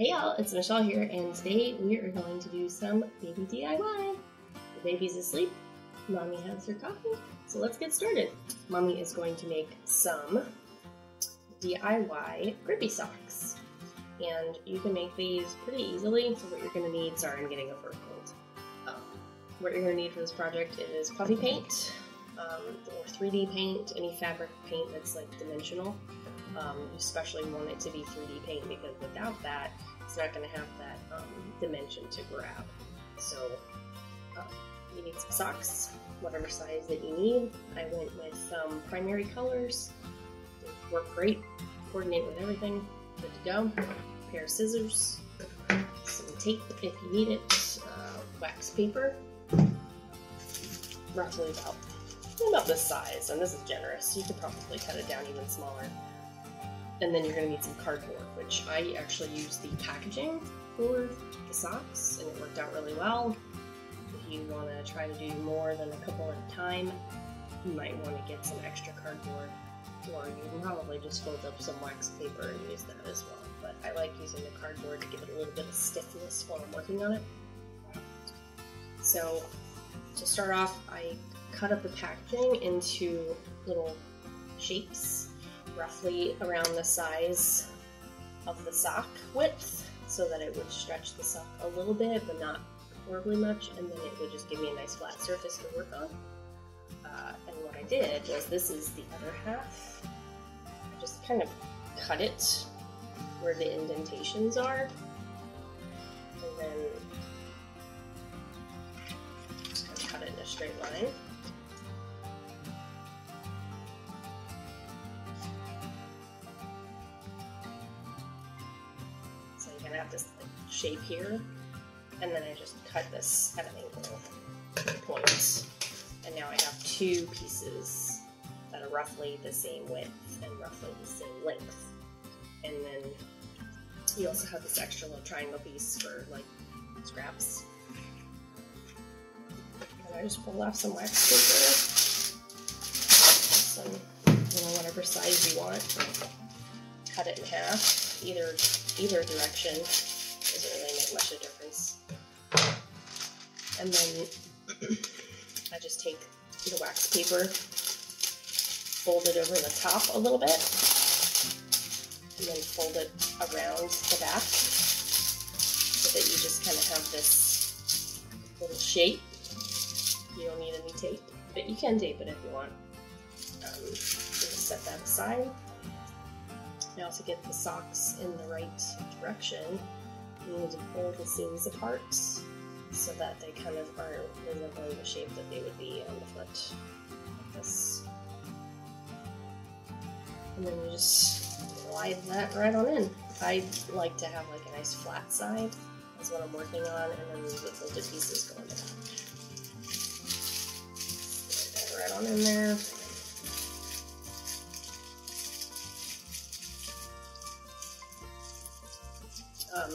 Hey y'all, it's Michelle here, and today we are going to do some baby DIY. The baby's asleep, mommy has her coffee, so let's get started. Mommy is going to make some DIY grippy socks. And you can make these pretty easily, so what you're going to need, sorry I'm getting a fur cold. Um, what you're going to need for this project is puffy paint, um, or 3D paint, any fabric paint that's like dimensional. Um, especially want it to be 3D paint because without that, it's not going to have that um, dimension to grab. So um, you need some socks, whatever size that you need. I went with some primary colors. They work great, coordinate with everything. Good to go. A pair of scissors, some tape if you need it, uh, wax paper, roughly about about this size, and this is generous. You could probably cut it down even smaller. And then you're going to need some cardboard, which I actually used the packaging for the socks, and it worked out really well. If you want to try to do more than a couple at a time, you might want to get some extra cardboard, or you can probably just fold up some wax paper and use that as well. But I like using the cardboard to give it a little bit of stiffness while I'm working on it. So to start off, I cut up the packaging into little shapes roughly around the size of the sock width so that it would stretch the sock a little bit but not horribly much and then it would just give me a nice flat surface to work on. Uh, and what I did was this is the other half. I just kind of cut it where the indentations are and then just cut it in a straight line. Shape here, and then I just cut this at an angle point. And now I have two pieces that are roughly the same width and roughly the same length. And then you also have this extra little triangle piece for like scraps. And I just pull off some wax paper, some, you know, whatever size you want. Cut it in half, either either direction much of a difference. And then I just take the wax paper, fold it over the top a little bit, and then fold it around the back so that you just kind of have this little shape. You don't need any tape, but you can tape it if you want. Um, set that aside. Now to get the socks in the right direction, you need to pull the seams apart so that they kind of are resembling the shape that they would be on the foot, like this. And then you just slide that right on in. I like to have like a nice flat side. That's what I'm working on, and then the folded pieces go in the back. Right on in there. um,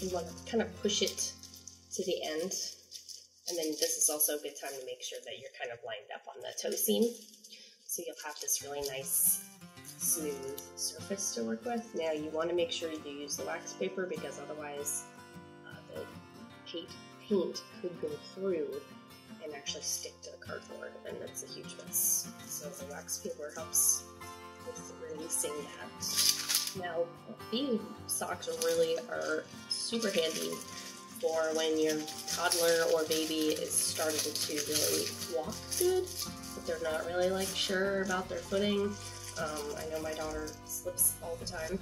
you want to kind of push it to the end. And then this is also a good time to make sure that you're kind of lined up on the toe seam. So you'll have this really nice, smooth surface to work with. Now you want to make sure you use the wax paper because otherwise uh, the paint, paint could go through and actually stick to the cardboard and that's a huge mess. So the wax paper helps with releasing that. Now, these socks really are super handy for when your toddler or baby is starting to really walk good, but they're not really like sure about their footing. Um, I know my daughter slips all the time,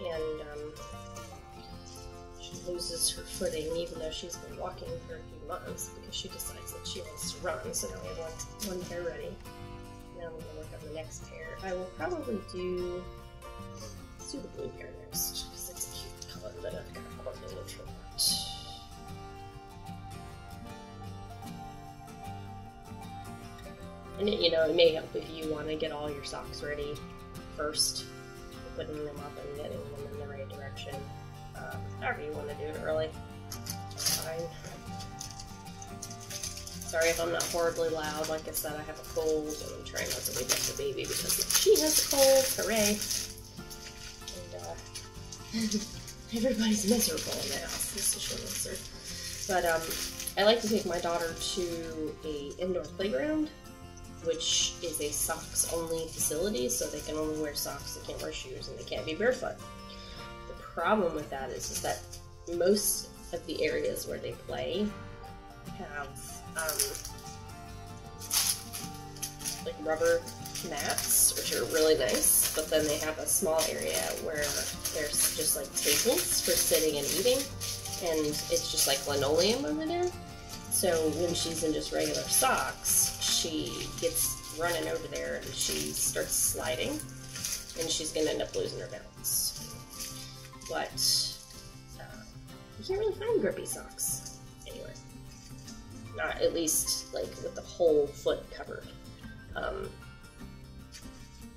and um, she loses her footing even though she's been walking for a few months because she decides that she wants to run. So now we have one, one pair ready. Now going to work on the next pair. I will probably do the blue pair next, that I've that. And it, you know, it may help if you want to get all your socks ready first, putting them up and getting them in the right direction. Uh, however you want to do it really, fine. Sorry if I'm not horribly loud. Like I said, I have a cold and I'm trying not to wake up the baby because she has a cold. Hooray! Everybody's miserable in the house. This is short answer. But um, I like to take my daughter to a indoor playground, which is a socks only facility, so they can only wear socks, they can't wear shoes, and they can't be barefoot. The problem with that is, is that most of the areas where they play have um, like rubber mats, which are really nice, but then they have a small area where there's just like tables for sitting and eating, and it's just like linoleum over there. So when she's in just regular socks, she gets running over there and she starts sliding, and she's gonna end up losing her balance. But uh, you can't really find grippy socks anywhere. Not at least like with the whole foot covered. Um,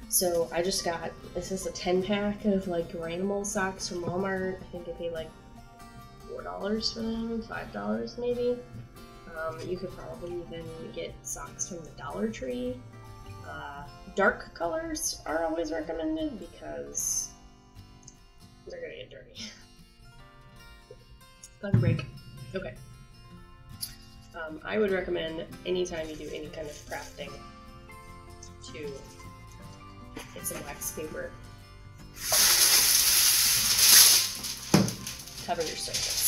so I just got this is a ten pack of like Garanimal socks from Walmart. I think I paid like four dollars for them, five dollars maybe. Um, you could probably even get socks from the Dollar Tree. Uh, dark colors are always recommended because they're gonna get dirty. Fun break. Okay. Um, I would recommend anytime you do any kind of crafting to get some wax paper. Cover your surface.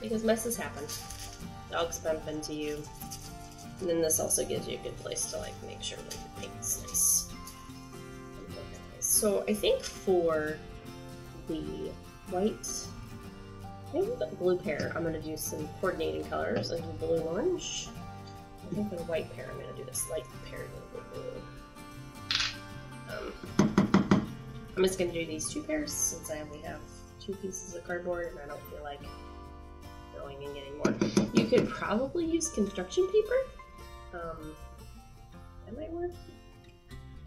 Because messes happen. Dogs bump into you. And then this also gives you a good place to like make sure that your paint's nice. So I think for the white, maybe the blue pair, I'm gonna do some coordinating colors and do blue orange. I think for the white pair, I'm gonna do this light pair. Um, I'm just gonna do these two pairs since I only have two pieces of cardboard and I don't feel like going and getting more. You could probably use construction paper. Um, that might work.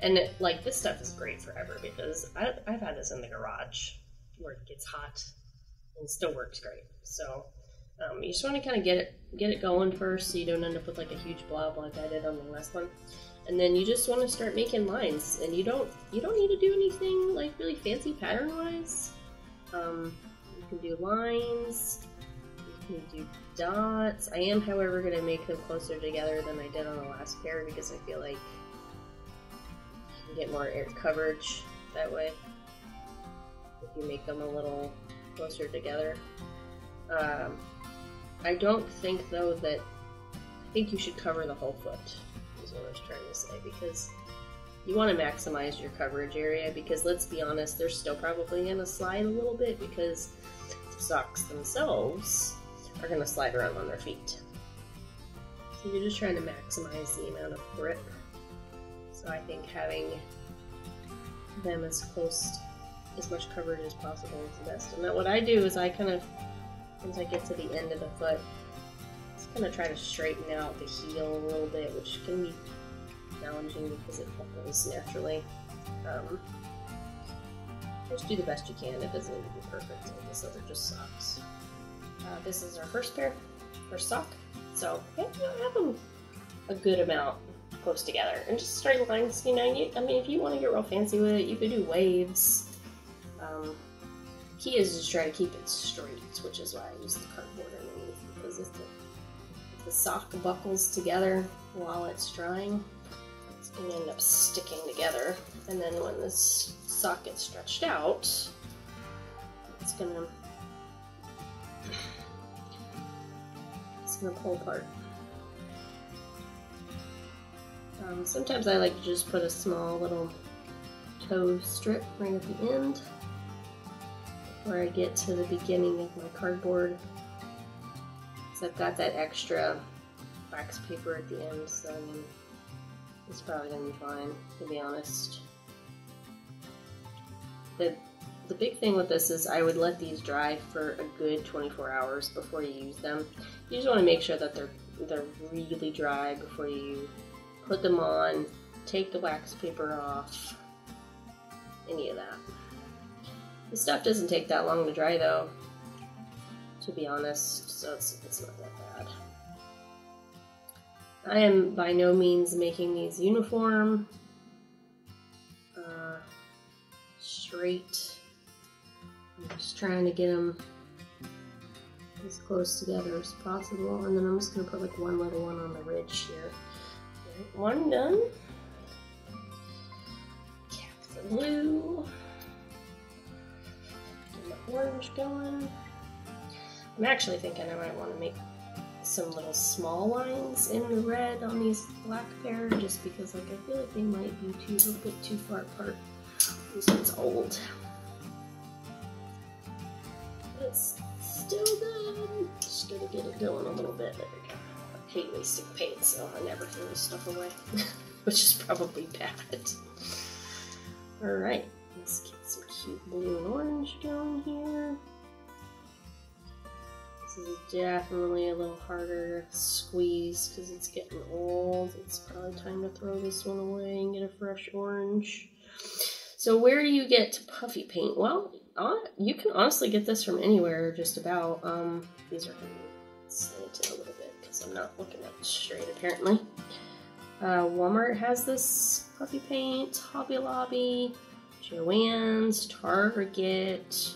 And it, like this stuff is great forever because I, I've had this in the garage where it gets hot and still works great. So um, you just want to kind of get it get it going first, so you don't end up with like a huge blob like I did on the last one. And then you just want to start making lines, and you don't you don't need to do anything like really fancy pattern wise. Um, you can do lines, you can do dots. I am, however, going to make them closer together than I did on the last pair because I feel like you can get more air coverage that way if you make them a little closer together. Um, I don't think though that I think you should cover the whole foot is what I was trying to say because you want to maximize your coverage area because let's be honest, they're still probably going to slide a little bit because the socks themselves are going to slide around on their feet. So you're just trying to maximize the amount of grip. So I think having them as close, as much coverage as possible is the best. And that what I do is I kind of once I get to the end of the foot, just gonna try to straighten out the heel a little bit, which can be challenging because it buckles naturally. Um, just do the best you can. It doesn't need to be perfect. Guess those just socks. Uh, this is our first pair, first sock. So yeah, have them a good amount close together, and just straight lines. You know, you, I mean, if you want to get real fancy with it, you could do waves. Um, key is just try to keep it straight, which is why I use the cardboard underneath, because if the, if the sock buckles together while it's drying, it's going to end up sticking together. And then when this sock gets stretched out, it's going to it's going to pull apart. Um, sometimes I like to just put a small little toe strip right at the end where I get to the beginning of my cardboard. So I've got that extra wax paper at the end, so I mean, it's probably gonna be fine, to be honest. The, the big thing with this is I would let these dry for a good 24 hours before you use them. You just want to make sure that they're they're really dry before you put them on, take the wax paper off, any of that. The stuff doesn't take that long to dry though, to be honest, so it's, it's not that bad. I am by no means making these uniform. Uh, straight. I'm just trying to get them as close together as possible. And then I'm just gonna put like one little one on the ridge here. one done. Cap the blue. Orange going. I'm actually thinking I might want to make some little small lines in the red on these black pair just because like I feel like they might be too a bit too far apart. This one's old. It's still good. Just gotta get it going a little bit. There we go. I hate wasting paint, so I never throw this stuff away, which is probably bad. Alright, let's get some cute blue and orange going here. This is definitely a little harder squeeze because it's getting old. It's probably time to throw this one away and get a fresh orange. So where do you get puffy paint? Well, you can honestly get this from anywhere, just about. Um, these are going to slanted a little bit because I'm not looking it straight, apparently. Uh, Walmart has this puffy paint, Hobby Lobby, Joann's, Target,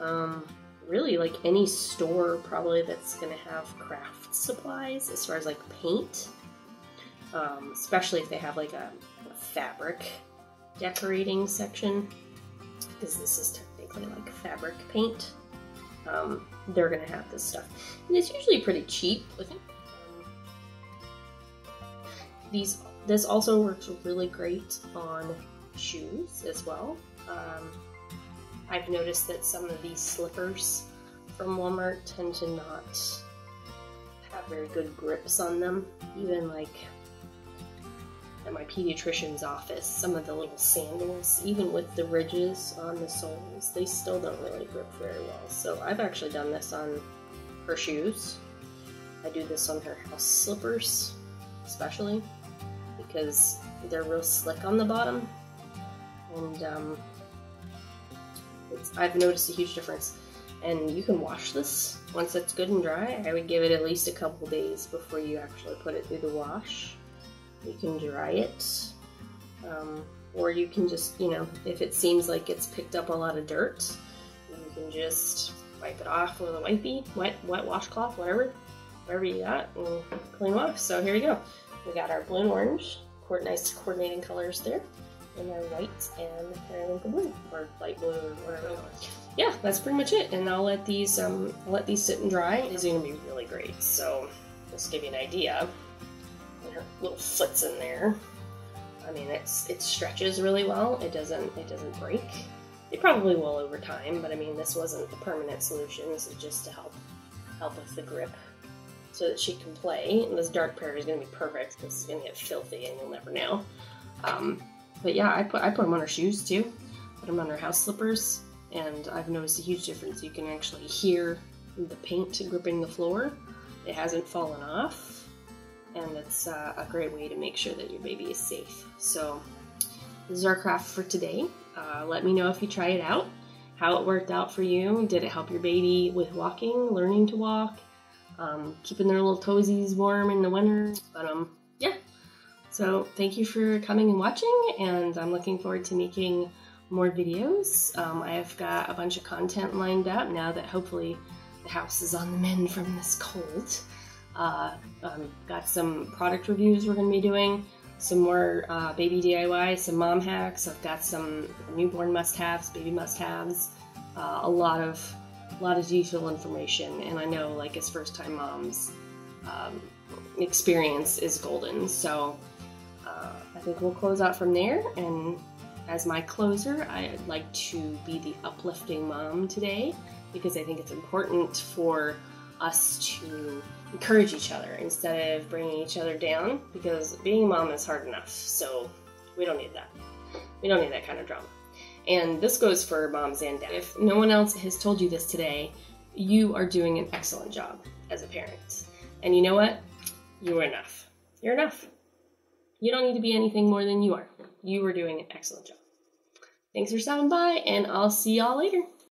um, really like any store probably that's going to have craft supplies as far as like paint, um, especially if they have like a, a fabric decorating section, because this is technically like fabric paint. Um, they're going to have this stuff. And it's usually pretty cheap with it. Um, these, this also works really great on shoes as well. Um, I've noticed that some of these slippers from Walmart tend to not have very good grips on them. Even like at my pediatrician's office, some of the little sandals, even with the ridges on the soles, they still don't really grip very well. So I've actually done this on her shoes. I do this on her house slippers, especially, because they're real slick on the bottom. And um, I've noticed a huge difference. And you can wash this once it's good and dry. I would give it at least a couple days before you actually put it through the wash. You can dry it. Um, or you can just, you know, if it seems like it's picked up a lot of dirt, you can just wipe it off with a wipey, wet, wet washcloth, whatever, whatever you got, and clean off. So here we go. We got our blue and orange, nice coordinating colors there and they're white and periwinkle blue or light blue or whatever. Yeah, that's pretty much it. And I'll let these um I'll let these sit and dry. These are gonna be really great. So just give you an idea. And her little foot's in there. I mean, it's it stretches really well. It doesn't it doesn't break. It probably will over time, but I mean, this wasn't a permanent solution. This is just to help help with the grip so that she can play. And this dark pair is going to be perfect because it's going to get filthy and you'll never know. Um, but yeah, I put I put them on her shoes too. Put them on her house slippers, and I've noticed a huge difference. You can actually hear the paint gripping the floor. It hasn't fallen off, and it's uh, a great way to make sure that your baby is safe. So this is our craft for today. Uh, let me know if you try it out, how it worked out for you. Did it help your baby with walking, learning to walk, um, keeping their little toesies warm in the winter? But um, so thank you for coming and watching, and I'm looking forward to making more videos. Um, I've got a bunch of content lined up now that hopefully the house is on the mend from this cold. Uh, um, got some product reviews we're going to be doing, some more uh, baby DIY, some mom hacks. I've got some newborn must-haves, baby must-haves, uh, a lot of a lot of useful information. And I know, like as first-time moms, um, experience is golden. So I think we'll close out from there. And as my closer, I'd like to be the uplifting mom today because I think it's important for us to encourage each other instead of bringing each other down because being a mom is hard enough. So we don't need that. We don't need that kind of drama. And this goes for moms and dads. If no one else has told you this today, you are doing an excellent job as a parent. And you know what? You're enough. You're enough. You don't need to be anything more than you are. You are doing an excellent job. Thanks for stopping by, and I'll see y'all later.